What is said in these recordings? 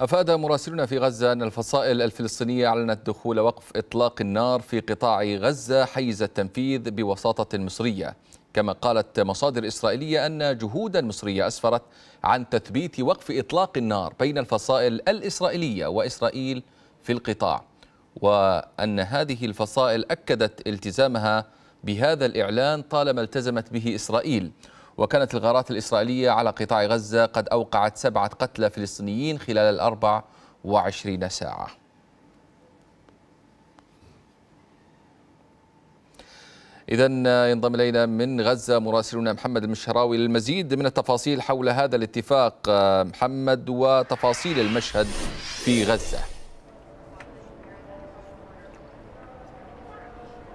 أفاد مراسلون في غزة أن الفصائل الفلسطينية أعلنت دخول وقف إطلاق النار في قطاع غزة حيز التنفيذ بوساطة مصرية. كما قالت مصادر إسرائيلية أن جهودا مصرية أسفرت عن تثبيت وقف إطلاق النار بين الفصائل الإسرائيلية وإسرائيل في القطاع وأن هذه الفصائل أكدت التزامها بهذا الإعلان طالما التزمت به إسرائيل. وكانت الغارات الإسرائيلية على قطاع غزة قد أوقعت سبعة قتلى فلسطينيين خلال الأربع وعشرين ساعة. إذا ينضم إلينا من غزة مراسلنا محمد المشهراوي للمزيد من التفاصيل حول هذا الاتفاق محمد وتفاصيل المشهد في غزة.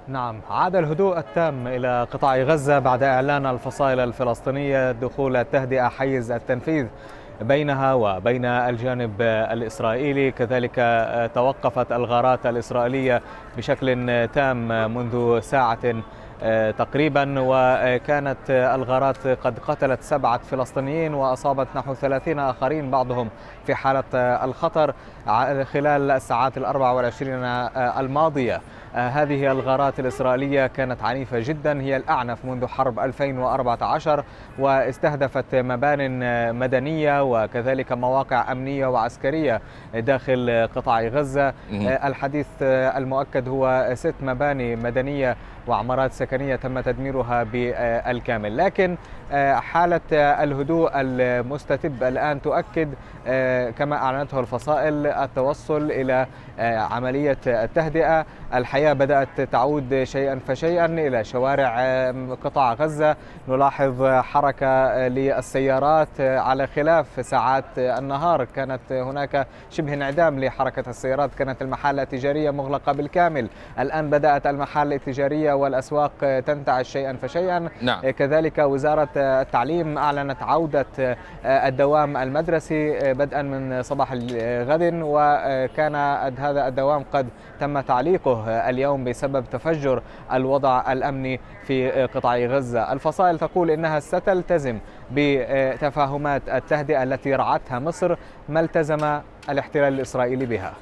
نعم عاد الهدوء التام إلى قطاع غزة بعد إعلان الفصائل الفلسطينية دخول التهدئة حيز التنفيذ بينها وبين الجانب الإسرائيلي. كذلك توقفت الغارات الإسرائيلية بشكل تام منذ ساعة تقريبا وكانت الغارات قد قتلت سبعة فلسطينيين وأصابت نحو ثلاثين آخرين بعضهم في حالة الخطر خلال الساعات الأربع والعشرين الماضية. هذه الغارات الإسرائيلية كانت عنيفة جدا هي الأعنف منذ حرب 2014 واستهدفت مبان مدنية وكذلك مواقع أمنية وعسكرية داخل قطاع غزة. الحديث المؤكد هو ست مباني مدنية وعمارات سكنية تم تدميرها بالكامل. لكن حالة الهدوء المستتب الآن تؤكد كما أعلنته الفصائل التوصل إلى عملية التهدئة. الحياة بدأت تعود شيئا فشيئا إلى شوارع قطاع غزة. نلاحظ حركة للسيارات على خلاف ساعات النهار. كانت هناك شبه انعدام لحركة السيارات. كانت المحال التجارية مغلقة بالكامل. الآن بدأت المحال التجارية والأسواق تنتعش شيئا فشيئا. نعم. كذلك وزارة التعليم أعلنت عودة الدوام المدرسي بدءا من صباح غد وكان هذا الدوام قد تم تعليقه اليوم بسبب تفجر الوضع الأمني في قطاع غزة. الفصائل تقول إنها ستلتزم بتفاهمات التهدئة التي رعتها مصر ما التزم الاحتلال الإسرائيلي بها؟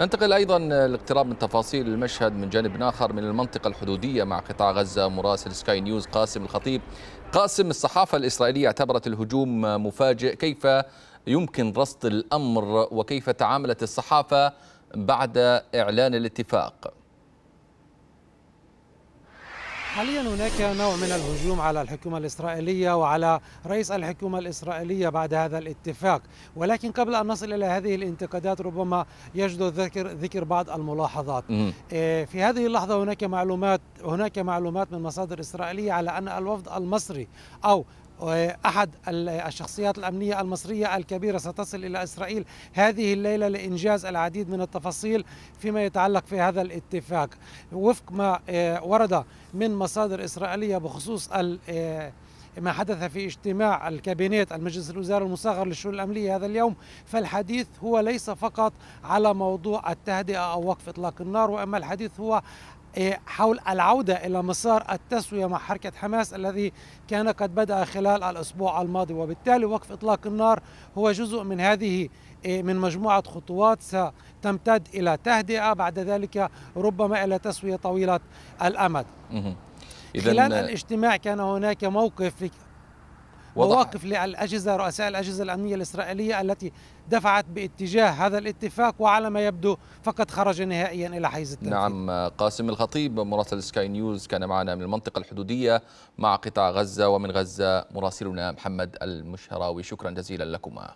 ننتقل أيضا لاقتراب من تفاصيل المشهد من جانب آخر من المنطقة الحدودية مع قطاع غزة مراسل سكاي نيوز قاسم الخطيب. قاسم الصحافة الإسرائيلية اعتبرت الهجوم مفاجئ. كيف يمكن رصد الأمر وكيف تعاملت الصحافة بعد إعلان الاتفاق؟ حاليا هناك نوع من الهجوم على الحكومة الإسرائيلية وعلى رئيس الحكومة الإسرائيلية بعد هذا الاتفاق. ولكن قبل أن نصل إلى هذه الانتقادات ربما يجدر ذكر ذكر بعض الملاحظات. في هذه اللحظة هناك معلومات هناك معلومات من مصادر إسرائيلية على أن الوفد المصري أو أحد الشخصيات الأمنية المصرية الكبيرة ستصل إلى إسرائيل هذه الليلة لإنجاز العديد من التفاصيل فيما يتعلق في هذا الاتفاق. وفق ما ورد من مصادر إسرائيلية بخصوص ما حدث في اجتماع الكابينيت المجلس الوزاري المصغر للشؤون الأمنية هذا اليوم فالحديث هو ليس فقط على موضوع التهدئة أو وقف إطلاق النار وإما الحديث هو حول العودة إلى مسار التسوية مع حركة حماس الذي كان قد بدأ خلال الأسبوع الماضي. وبالتالي وقف إطلاق النار هو جزء من هذه من مجموعة خطوات ستمتد إلى تهدئة بعد ذلك ربما إلى تسوية طويلة الأمد. خلال الاجتماع كان هناك موقف مواقف للأجهزة رؤساء الأجهزة الأمنية الإسرائيلية التي دفعت باتجاه هذا الاتفاق وعلى ما يبدو فقد خرج نهائيا إلى حيز التنفيذ. نعم قاسم الخطيب مراسل سكاي نيوز كان معنا من المنطقة الحدودية مع قطاع غزة ومن غزة مراسلنا محمد المشهراوي. شكرا جزيلا لكما.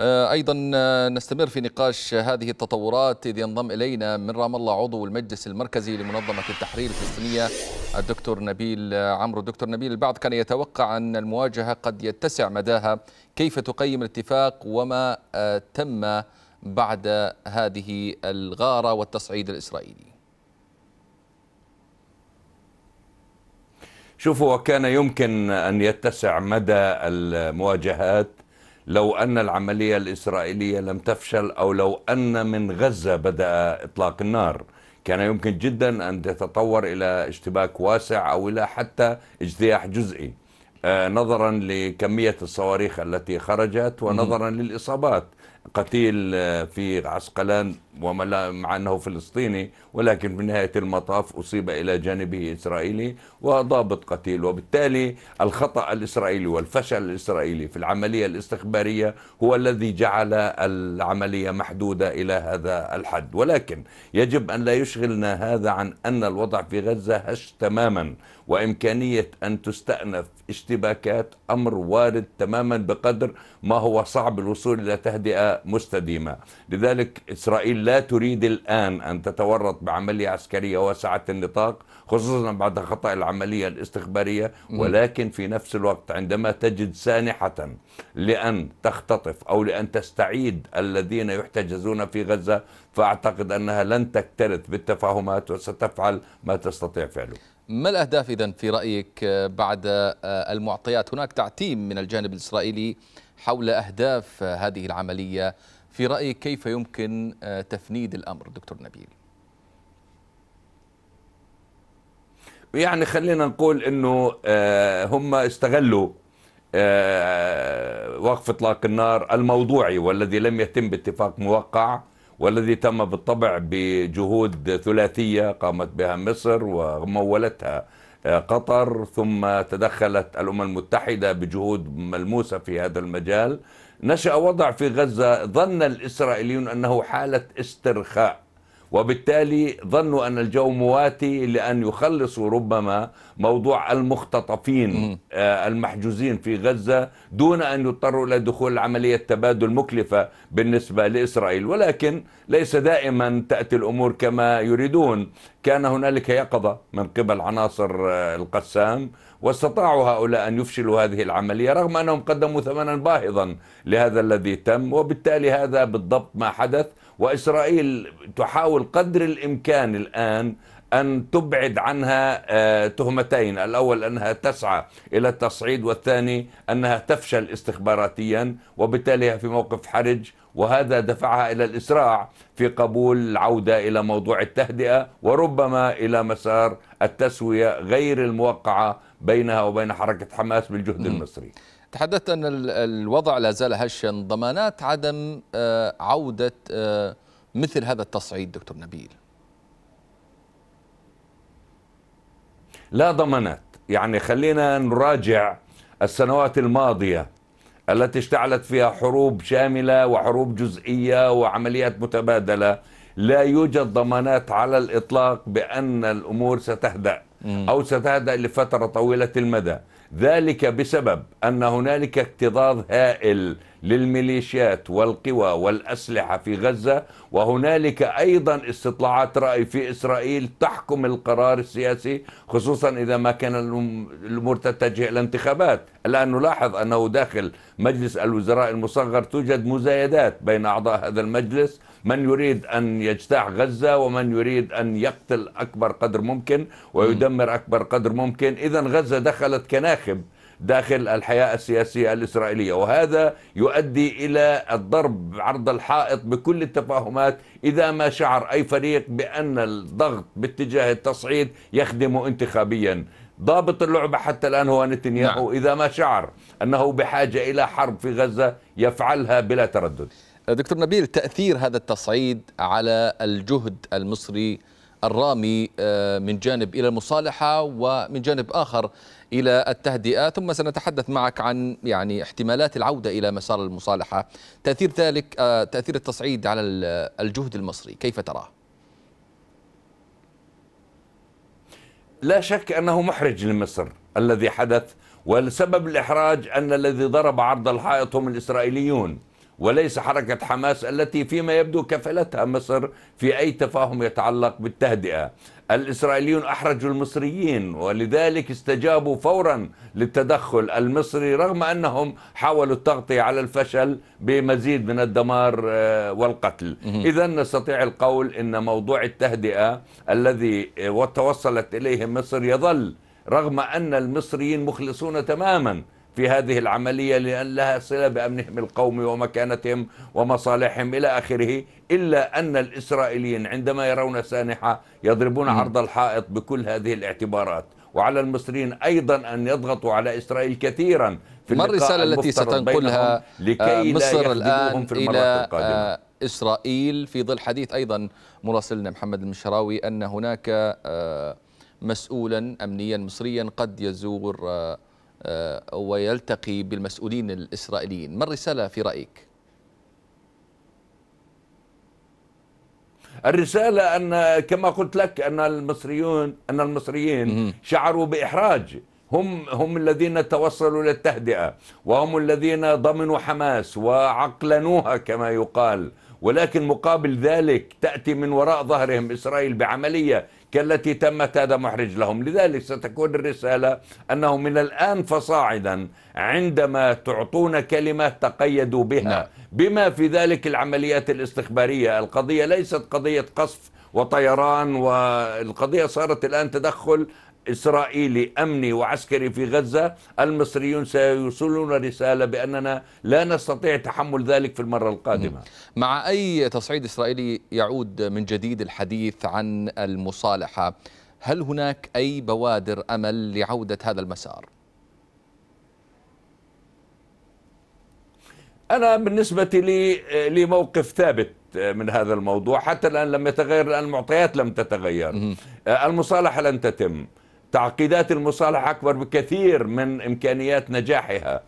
أيضا نستمر في نقاش هذه التطورات إذ ينضم إلينا من رام الله عضو المجلس المركزي لمنظمة التحرير الفلسطينية الدكتور نبيل عمرو. دكتور نبيل البعض كان يتوقع أن المواجهة قد يتسع مداها. كيف تقيم الاتفاق وما تم بعد هذه الغارة والتصعيد الإسرائيلي؟ شوفوا وكان يمكن أن يتسع مدى المواجهات لو أن العملية الإسرائيلية لم تفشل أو لو أن من غزة بدأ إطلاق النار. كان يمكن جدا أن تتطور إلى اشتباك واسع أو إلى حتى اجتياح جزئي. نظرا لكمية الصواريخ التي خرجت ونظرا للإصابات. قتيل آه، في عسقلان وما مع أنه فلسطيني ولكن في نهاية المطاف أصيب إلى جانبه إسرائيلي وضابط قتيل. وبالتالي الخطأ الإسرائيلي والفشل الإسرائيلي في العملية الاستخبارية هو الذي جعل العملية محدودة إلى هذا الحد. ولكن يجب أن لا يشغلنا هذا عن أن الوضع في غزة هش تماما وإمكانية أن تستأنف اشتباكات أمر وارد تماما بقدر ما هو صعب الوصول إلى تهدئة مستديمة. لذلك إسرائيل لا تريد الآن أن تتورط بعملية عسكرية واسعة النطاق خصوصا بعد خطأ العملية الاستخبارية ولكن في نفس الوقت عندما تجد سانحة لأن تختطف أو لأن تستعيد الذين يحتجزون في غزة فأعتقد أنها لن تكترث بالتفاهمات وستفعل ما تستطيع فعله. ما الأهداف إذن في رأيك بعد المعطيات؟ هناك تعتيم من الجانب الإسرائيلي حول أهداف هذه العملية في رأيك كيف يمكن تفنيد الأمر دكتور نبيل؟ يعني خلينا نقول إنه هم استغلوا وقف إطلاق النار الموضوعي والذي لم يتم باتفاق موقع والذي تم بالطبع بجهود ثلاثية قامت بها مصر ومولتها آه، قطر ثم تدخلت الأمم المتحدة بجهود ملموسة في هذا المجال. نشأ وضع في غزة ظن الإسرائيليون أنه حالة استرخاء. وبالتالي ظنوا أن الجو مواتي لأن يخلصوا ربما موضوع المختطفين آه، المحجوزين في غزة دون أن يضطروا إلى دخول عملية تبادل مكلفة بالنسبة لإسرائيل. ولكن ليس دائما تأتي الأمور كما يريدون. كان هنالك يقظة من قبل عناصر آه، القسام واستطاعوا هؤلاء أن يفشلوا هذه العملية رغم أنهم قدموا ثمنا باهظا لهذا الذي تم. وبالتالي هذا بالضبط ما حدث. وإسرائيل تحاول قدر الإمكان الآن أن تبعد عنها آه، تهمتين. الأول أنها تسعى إلى التصعيد والثاني أنها تفشل استخباراتيا وبالتالي في موقف حرج. وهذا دفعها إلى الإسراع في قبول العودة إلى موضوع التهدئة وربما إلى مسار التسوية غير الموقعة بينها وبين حركة حماس بالجهد المصري. تحدثت أن الوضع لا زال هشا ضمانات عدم آه، عودة آه، مثل هذا التصعيد دكتور نبيل. لا ضمانات. يعني خلينا نراجع السنوات الماضية التي اشتعلت فيها حروب شاملة وحروب جزئية وعمليات متبادلة. لا يوجد ضمانات على الإطلاق بأن الأمور ستهدأ أو ستهدأ لفترة طويلة المدى. ذلك بسبب أن هنالك اكتظاظ هائل للميليشيات والقوى والأسلحة في غزة وهنالك أيضا استطلاعات رأي في إسرائيل تحكم القرار السياسي خصوصا إذا ما كان الأمور تتجه إلى انتخابات. الآن نلاحظ أنه داخل مجلس الوزراء المصغر توجد مزايدات بين أعضاء هذا المجلس من يريد أن يجتاح غزة ومن يريد أن يقتل أكبر قدر ممكن ويدمر أكبر قدر ممكن. إذا غزة دخلت كناخب داخل الحياة السياسية الإسرائيلية. وهذا يؤدي إلى الضرب عرض الحائط بكل التفاهمات إذا ما شعر أي فريق بأن الضغط باتجاه التصعيد يخدم انتخابيا. ضابط اللعبة حتى الآن هو نتنياهو. نعم. إذا ما شعر أنه بحاجة إلى حرب في غزة يفعلها بلا تردد. دكتور نبيل تأثير هذا التصعيد على الجهد المصري الرامي آه، من جانب إلى المصالحة ومن جانب آخر إلى التهدئة ثم سنتحدث معك عن يعني احتمالات العودة إلى مسار المصالحة تأثير ذلك آه، تأثير التصعيد على الجهد المصري كيف تراه؟ لا شك أنه محرج لمصر الذي حدث والسبب الإحراج أن الذي ضرب عرض الحائط هم الإسرائيليون وليس حركة حماس التي فيما يبدو كفلتها مصر في أي تفاهم يتعلق بالتهدئة. الإسرائيليون أحرجوا المصريين ولذلك استجابوا فورا للتدخل المصري رغم أنهم حاولوا التغطية على الفشل بمزيد من الدمار آه، والقتل. إذا نستطيع القول أن موضوع التهدئة الذي آه، توصلت إليه مصر يظل رغم أن المصريين مخلصون تماما. في هذه العملية لأن لها صلة بأمنهم القومي ومكانتهم ومصالحهم إلى آخره إلا أن الإسرائيليين عندما يرون سانحة يضربون عرض الحائط بكل هذه الاعتبارات. وعلى المصريين أيضا أن يضغطوا على إسرائيل كثيرا في ما الرسالة التي ستنقلها؟ لكي آه، لا مصر يخذلوهم الآن في المرات إلى القادمة. آه، إسرائيل في ظل حديث أيضا مراسلنا محمد المشراوي أن هناك آه، مسؤولا أمنيا مصريا قد يزور ويلتقي بالمسؤولين الإسرائيليين. ما الرسالة في رأيك؟ الرسالة أن كما قلت لك أن المصريون أن المصريين شعروا بإحراج. هم هم الذين توصلوا للتهدئة وهم الذين ضمنوا حماس وعقلنوها كما يقال. ولكن مقابل ذلك تأتي من وراء ظهرهم إسرائيل بعملية كالتي تمت هذا محرج لهم. لذلك ستكون الرسالة أنه من الآن فصاعدا عندما تعطون كلمة تقيدوا بها. نعم. بما في ذلك العمليات الاستخبارية. القضية ليست قضية قصف وطيران والقضية صارت الآن تدخل إسرائيلي أمني وعسكري في غزة المصريون سيوصلون رسالة بأننا لا نستطيع تحمل ذلك في المرة القادمة. مع أي تصعيد إسرائيلي يعود من جديد الحديث عن المصالحة؟ هل هناك أي بوادر أمل لعودة هذا المسار؟ أنا بالنسبة لي لي موقف ثابت من هذا الموضوع حتى الآن لم يتغير لأن المعطيات لم تتغير. المصالحة لن تتم. تعقيدات المصالحة أكبر بكثير من إمكانيات نجاحها.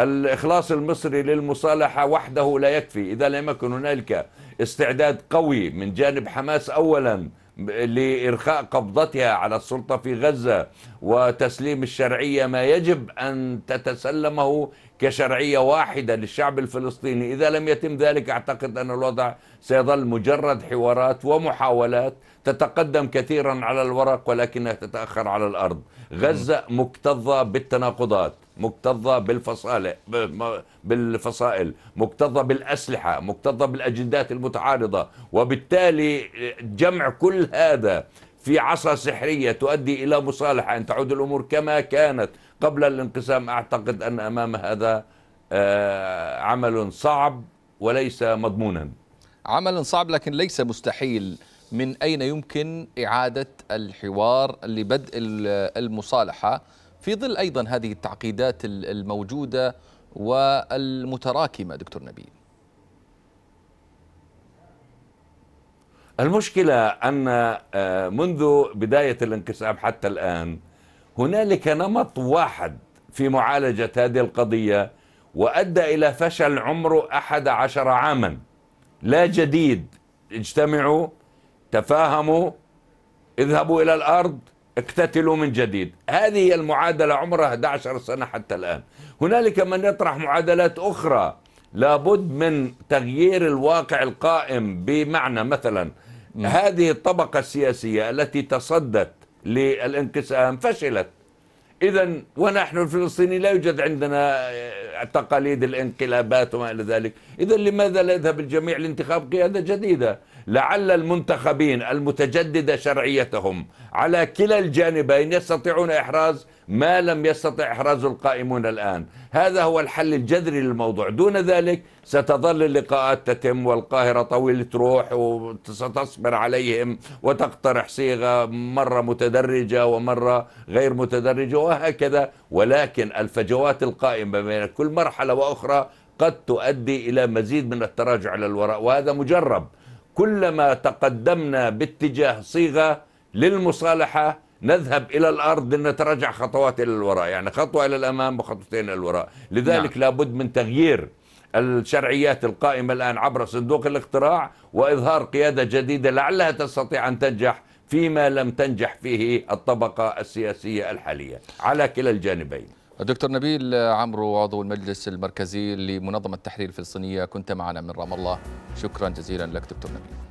الإخلاص المصري للمصالحة وحده لا يكفي إذا لم يكن هنالك استعداد قوي من جانب حماس أولا لإرخاء قبضتها على السلطة في غزة وتسليم الشرعية ما يجب أن تتسلمه كشرعية واحدة للشعب الفلسطيني. إذا لم يتم ذلك أعتقد أن الوضع سيظل مجرد حوارات ومحاولات تتقدم كثيرا على الورق ولكنها تتأخر على الأرض. غزة مكتظة بالتناقضات. مكتظة بالفصائل بالفصائل مكتظة بالأسلحة مكتظة بالأجندات المتعارضة وبالتالي جمع كل هذا في عصا سحرية تؤدي إلى مصالحة. أن تعود الأمور كما كانت. قبل الانقسام أعتقد أن أمام هذا آه، عمل صعب وليس مضمونا. عمل صعب لكن ليس مستحيل. من أين يمكن إعادة الحوار لبدء المصالحة؟ في ظل أيضا هذه التعقيدات الموجودة والمتراكمة دكتور نبيل. المشكلة أن آه، منذ بداية الانقسام حتى الآن هنالك نمط واحد في معالجة هذه القضية وأدى إلى فشل عمره أحد عشر عاما. لا جديد. اجتمعوا تفاهموا اذهبوا إلى الأرض اقتتلوا من جديد. هذه هي المعادلة عمرها 11 سنة حتى الآن. هنالك من يطرح معادلات أخرى. لابد من تغيير الواقع القائم بمعنى مثلا هذه الطبقة السياسية التي تصدت للانقسام فشلت. إذا ونحن الفلسطينيين لا يوجد عندنا تقاليد الانقلابات وما إلى ذلك. إذا لماذا لا يذهب الجميع لانتخاب قيادة جديدة؟ لعل المنتخبين المتجددة شرعيتهم على كلا الجانبين يستطيعون إحراز ما لم يستطع إحراز القائمون الآن. هذا هو الحل الجذري للموضوع. دون ذلك ستظل اللقاءات تتم والقاهرة طويلة روح وستصبر عليهم وتقترح صيغة مرة متدرجة ومرة غير متدرجة وهكذا. ولكن الفجوات القائمة بين كل مرحلة وأخرى قد تؤدي إلى مزيد من التراجع للوراء وهذا مجرب. كلما تقدمنا باتجاه صيغة للمصالحة نذهب إلى الأرض لنتراجع خطوات إلى الوراء يعني خطوة إلى الأمام وخطوتين إلى الوراء لذلك نعم. لابد من تغيير الشرعيات القائمة الآن عبر صندوق الاقتراع وإظهار قيادة جديدة لعلها تستطيع أن تنجح فيما لم تنجح فيه الطبقة السياسية الحالية على كلا الجانبين الدكتور نبيل عمرو عضو المجلس المركزي لمنظمة التحرير الفلسطينية كنت معنا من رام الله. شكرا جزيلا لك دكتور نبيل.